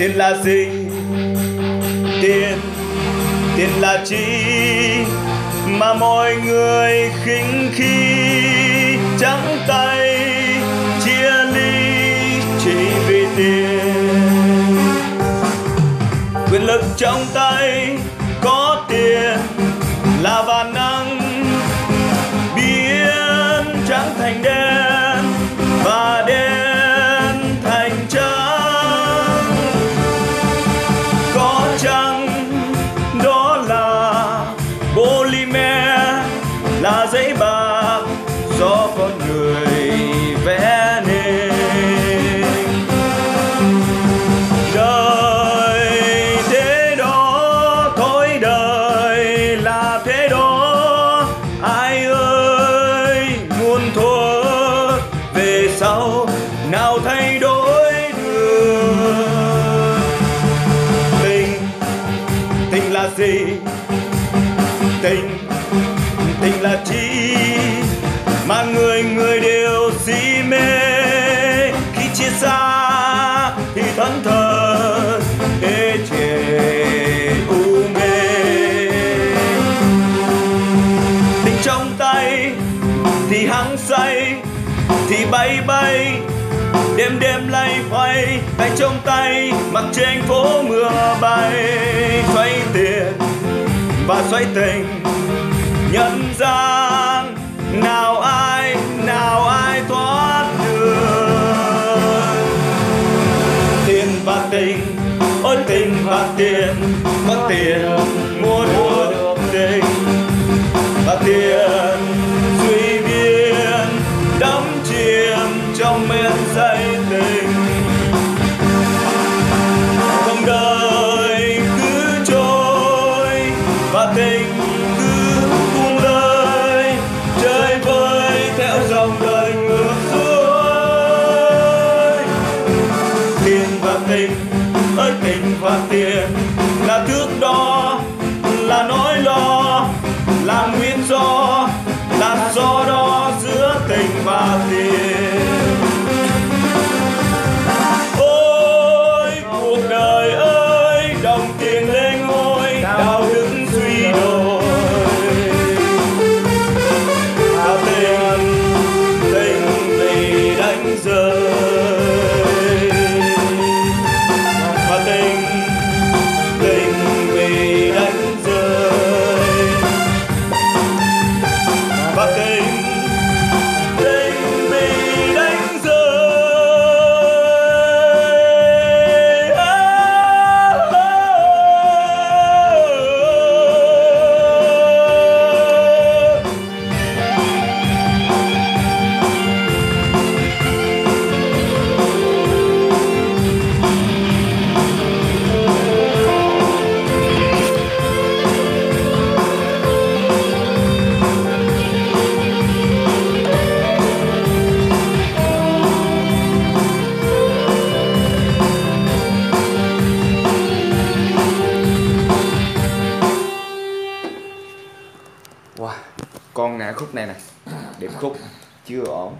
Tiền là gì? Tiền tiền là chi mà mọi người khinh khi trắng tay chia ly chỉ vì tiền? Quyền lực trong tay có tiền là vạn năng gì? Tình tình là chi mà người người đều si mê? Khi chia xa thì thẫn thờ, ê chề u mê. Tình trong tay thì hăng say, thì bay bay. Đêm đêm lay hoay, tay trong tay mặc trên phố mưa bay và xoay tình, nhân gian, nào ai nào ai thoát được? Tiền và tình, ôi tình và tiền, có tiền mua được tình. Và tiền suy biên đắm chìm trong men say. Tiền và tình ơi tình và tiền là thước đo Wow, con ngã khúc này nè. Điệp khúc. Chưa ổn.